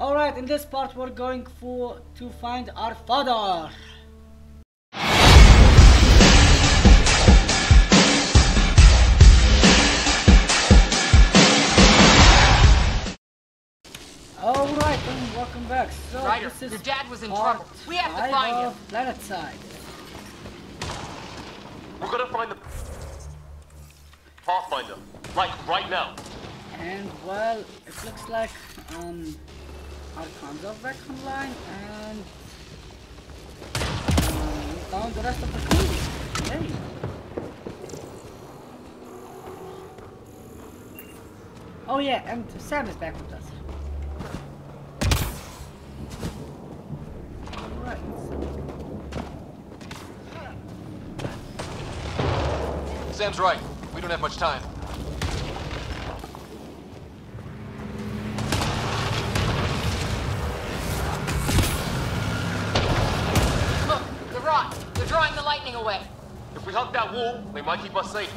Alright, in this part we're going for to find our father. Alright, and welcome back. So Ryder, this is your dad was in trouble. We have to find him. of Planet Side. We're gonna find the Pathfinder, like right now. And well, it looks like um are back online and um, found the rest of the crew. Hey. Oh yeah, and Sam is back with us. Sam's right. We don't have much time. Away. If we hug that wall, they might keep us safe.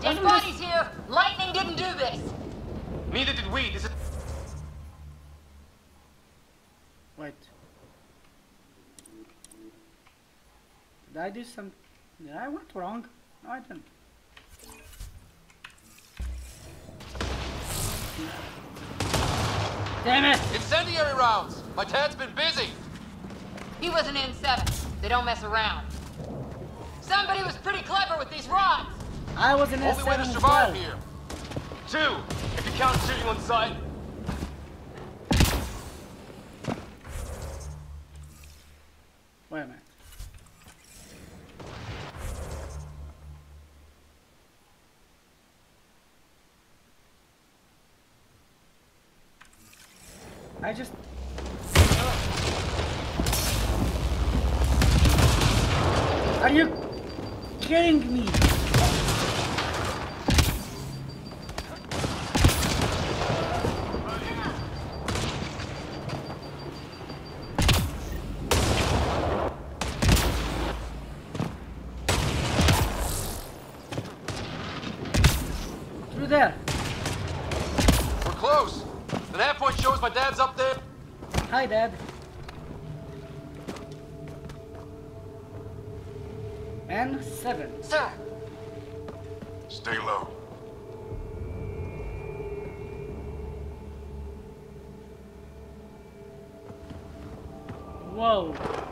Dead bodies here. Lightning didn't do this. Neither did we. This is Wait. Did I do some... Did I went wrong? No, I didn't. Damn it! Incendiary rounds! My dad's been busy! He was an N7. They don't mess around. Somebody was pretty clever with these rods. I was in Only way S7 to survive well. here. two. If you count shooting on sight. Wait a minute. I just... Are you kidding me? Through there. We're close. The nav point shows my dad's up there. Hi, Dad. N7. Sir, Stay low. Whoa.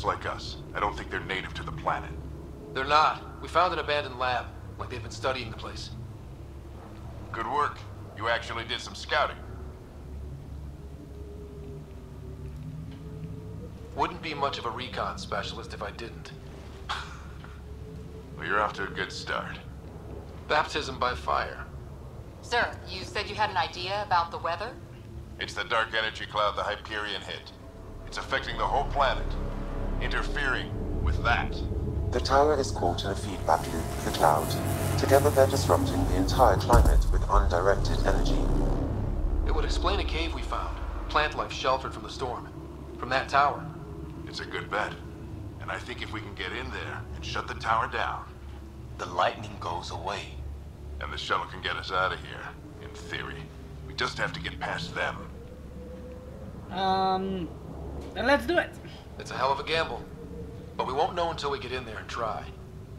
Just like us. I don't think they're native to the planet. They're not. We found an abandoned lab. Like they've been studying the place. Good work. You actually did some scouting. Wouldn't be much of a recon specialist if I didn't. Well, you're off to a good start. Baptism by fire. Sir, you said you had an idea about the weather? It's the dark energy cloud the Hyperion hit. It's affecting the whole planet. Interfering with that. The tower is caught in a feedback loop with the cloud. Together they're disrupting the entire climate with undirected energy. It would explain a cave we found. Plant life sheltered from the storm. From that tower. It's a good bet. And I think if we can get in there and shut the tower down, The lightning goes away. and the shuttle can get us out of here, in theory. We just have to get past them. Um, then let's do it. It's a hell of a gamble. But we won't know until we get in there and try.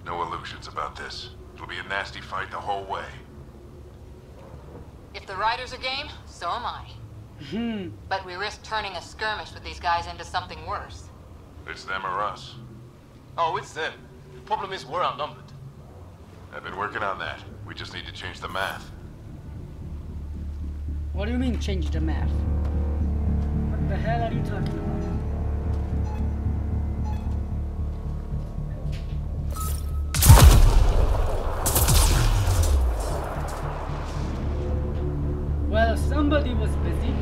No illusions about this. It'll be a nasty fight the whole way. If the Ryders are game, so am I. Hmm. But we risk turning a skirmish with these guys into something worse. It's them or us. Oh, it's them. The Problem is, we're outnumbered. I've been working on that. We just need to change the math. What do you mean change the math? What the hell are you talking about? Somebody was busy.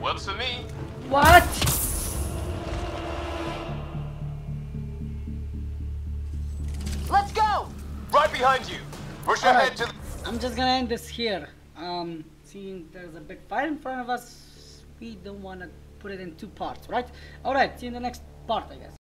Works for me. What? Let's go! Right behind you. Push ahead to the... I'm just gonna end this here. Um, seeing there's a big fight in front of us, we don't wanna put it in two parts, right? Alright, see you in the next part, I guess.